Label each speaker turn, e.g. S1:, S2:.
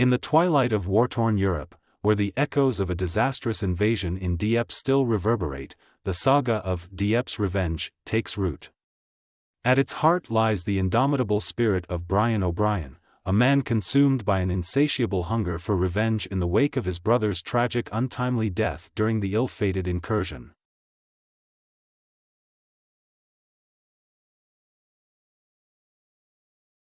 S1: In the twilight of war-torn Europe, where the echoes of a disastrous invasion in Dieppe still reverberate, the saga of Dieppe's Revenge takes root. At its heart lies the indomitable spirit of Brian O'Brien, a man consumed by an insatiable hunger for revenge in the wake of his brother's tragic untimely death during the ill-fated incursion.